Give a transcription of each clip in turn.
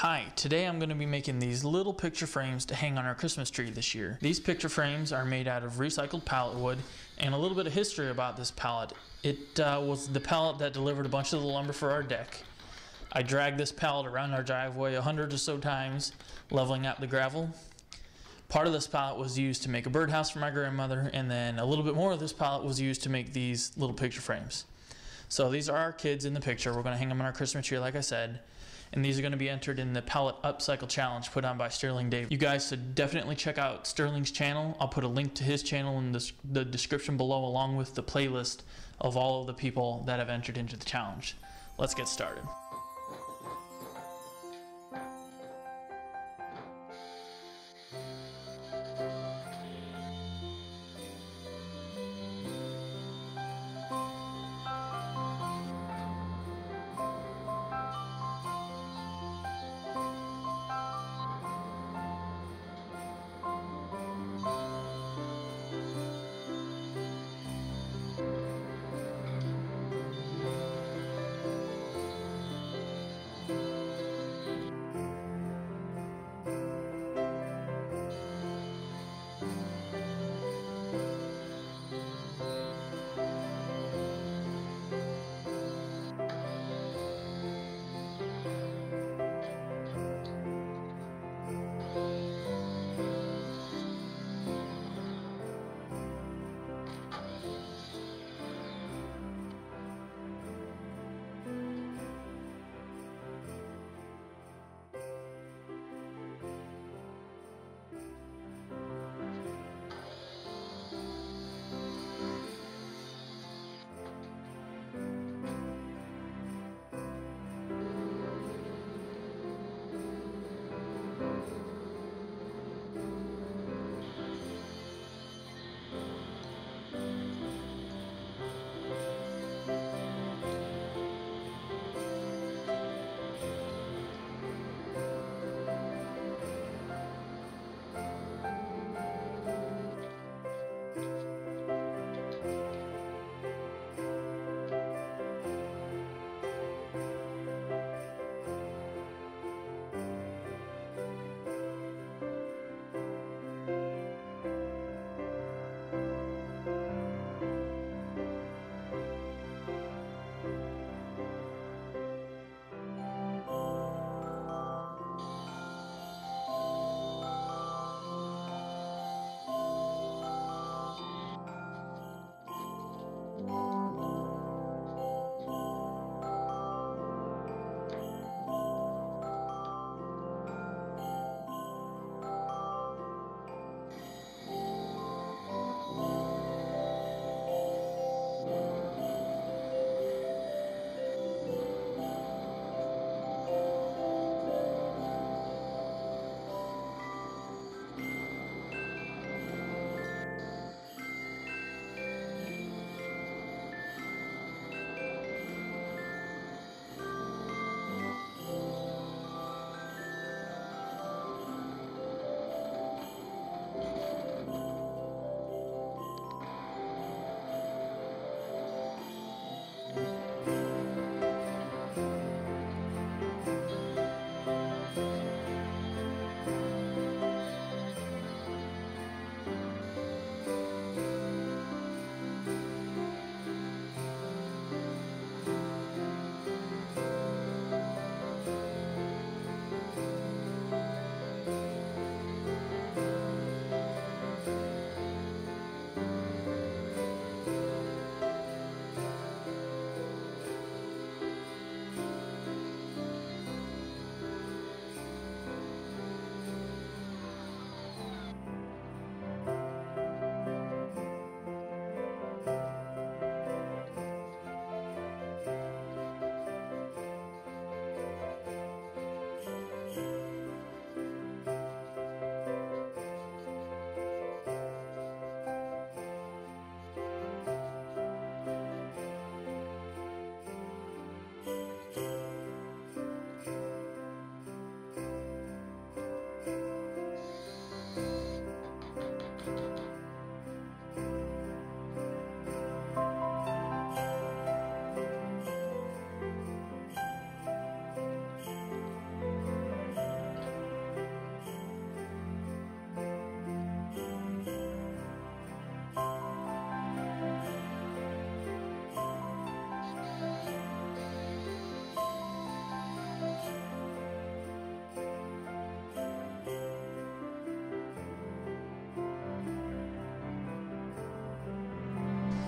Hi, today I'm going to be making these little picture frames to hang on our Christmas tree this year. These picture frames are made out of recycled pallet wood and a little bit of history about this pallet. It uh, was the pallet that delivered a bunch of the lumber for our deck. I dragged this pallet around our driveway a hundred or so times, leveling out the gravel. Part of this pallet was used to make a birdhouse for my grandmother, and then a little bit more of this pallet was used to make these little picture frames. So these are our kids in the picture. We're going to hang them on our Christmas tree, like I said and these are going to be entered in the Pallet Upcycle Challenge put on by Sterling Dave. You guys should definitely check out Sterling's channel. I'll put a link to his channel in the, the description below, along with the playlist of all of the people that have entered into the challenge. Let's get started.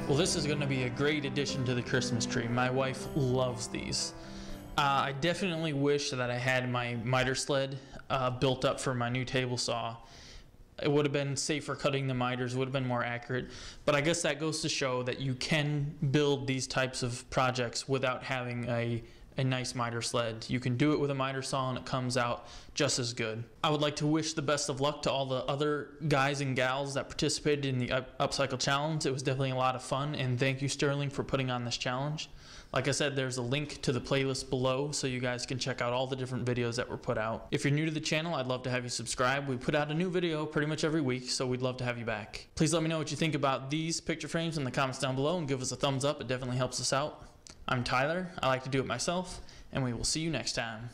Well, this is going to be a great addition to the Christmas tree. My wife loves these. Uh, I definitely wish that I had my miter sled uh, built up for my new table saw. It would have been safer cutting the miters, would have been more accurate. But I guess that goes to show that you can build these types of projects without having a, a nice miter sled. You can do it with a miter saw and it comes out just as good. I would like to wish the best of luck to all the other guys and gals that participated in the Up- Upcycle Challenge. It was definitely a lot of fun, and thank you, Sterling, for putting on this challenge. Like I said, there's a link to the playlist below so you guys can check out all the different videos that were put out. If you're new to the channel, I'd love to have you subscribe. We put out a new video pretty much every week, so we'd love to have you back. Please let me know what you think about these picture frames in the comments down below and give us a thumbs up. It definitely helps us out. I'm Tyler. I like to do it myself, and we will see you next time.